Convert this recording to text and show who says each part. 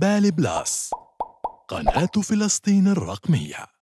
Speaker 1: بالي بلاس. قناة فلسطين الرقمية.